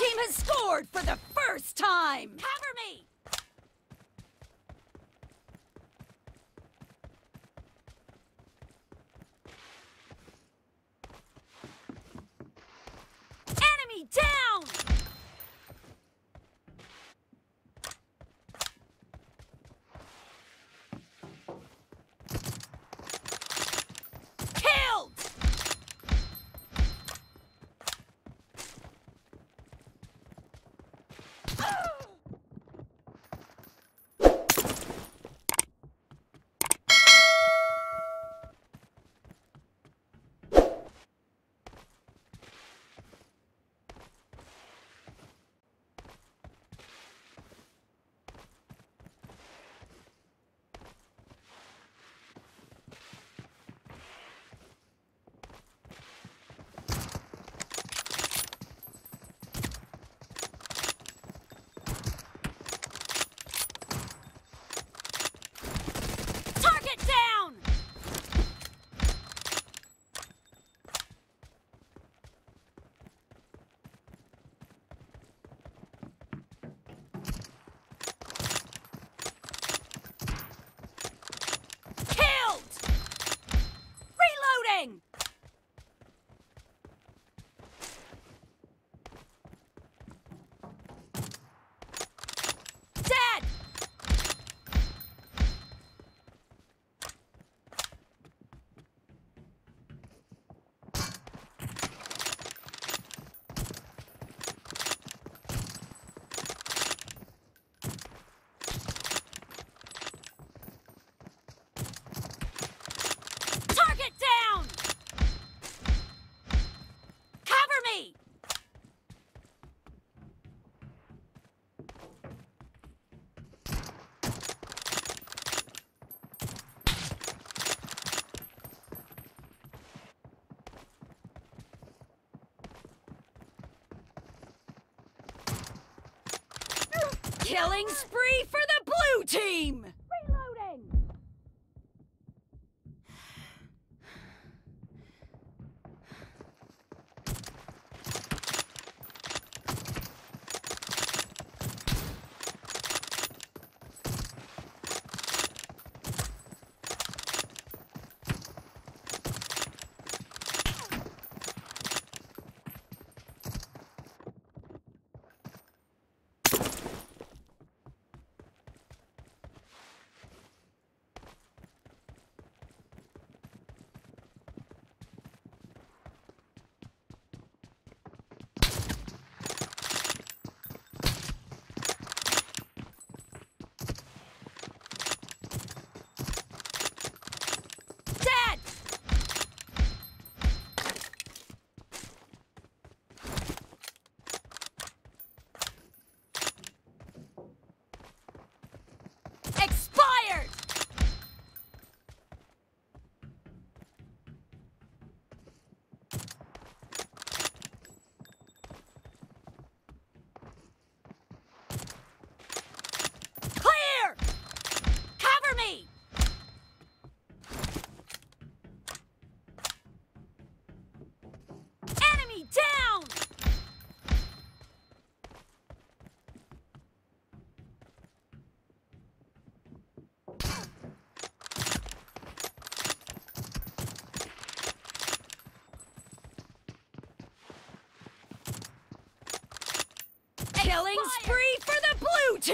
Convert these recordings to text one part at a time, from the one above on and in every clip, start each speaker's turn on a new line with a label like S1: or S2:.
S1: team has scored for the first time! Cover me! Enemy down! Killing spree for the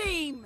S1: team!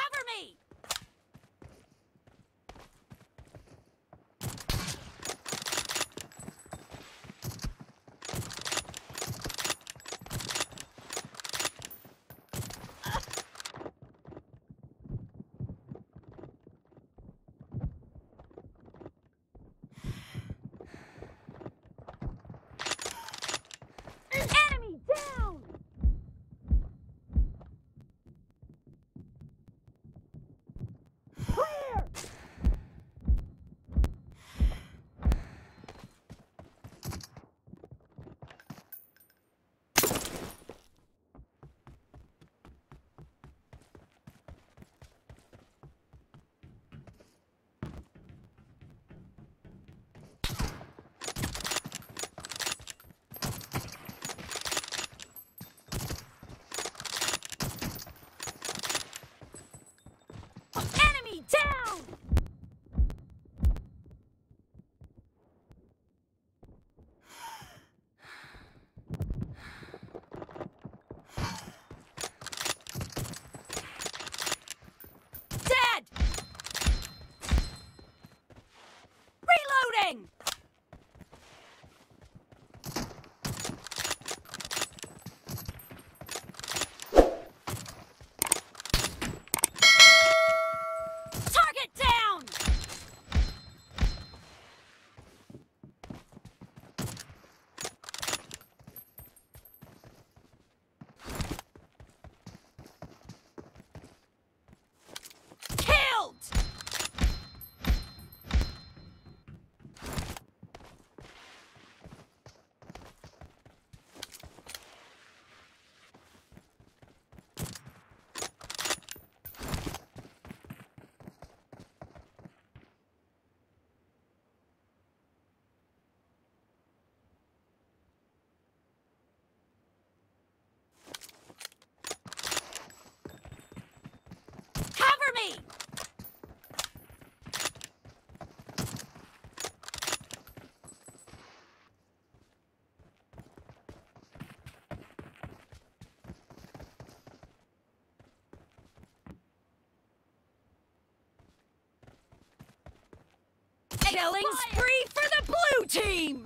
S1: Killing spree for the blue team!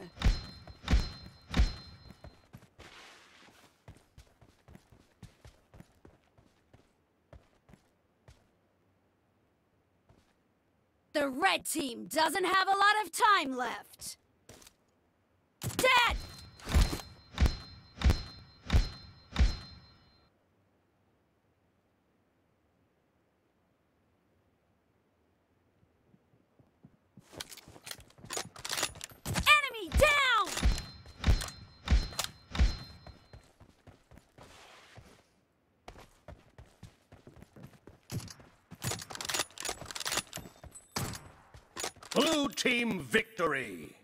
S1: The red team doesn't have a lot of time left.
S2: Team victory!